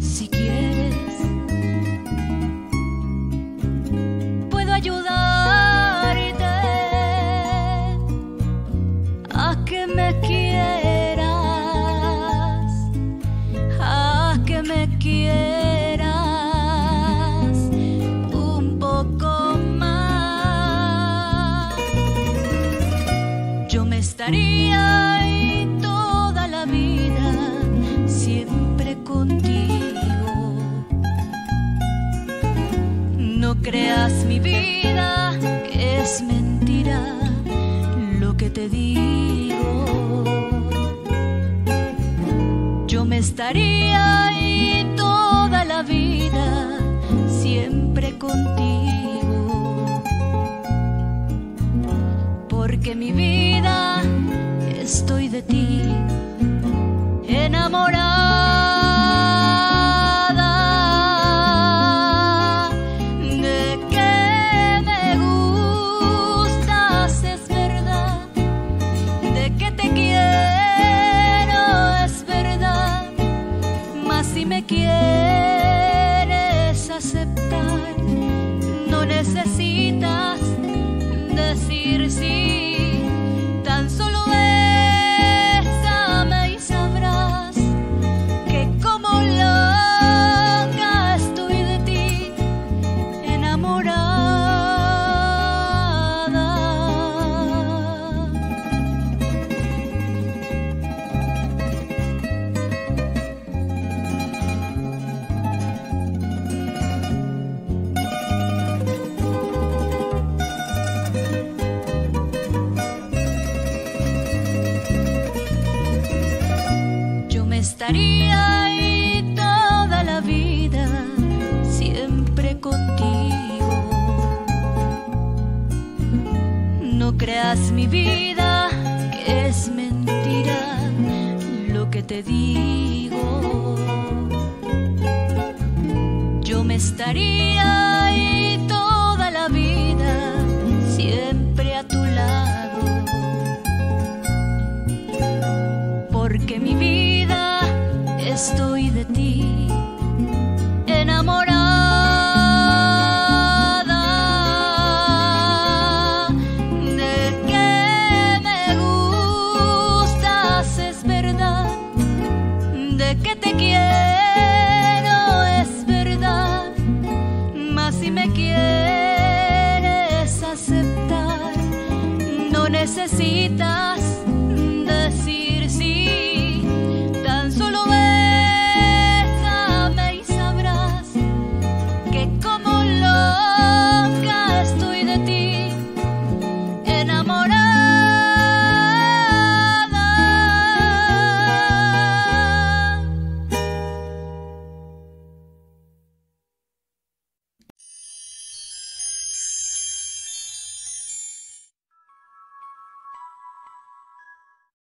Si quieres, puedo ayudarte a que me quieras, a que me quieras. Estaría. creas mi vida, que es mentira lo que te digo. Yo me estaría bersih. María y toda la vida siempre contigo. No creas mi vida que es mentira lo que te digo. Yo me estaría necesita.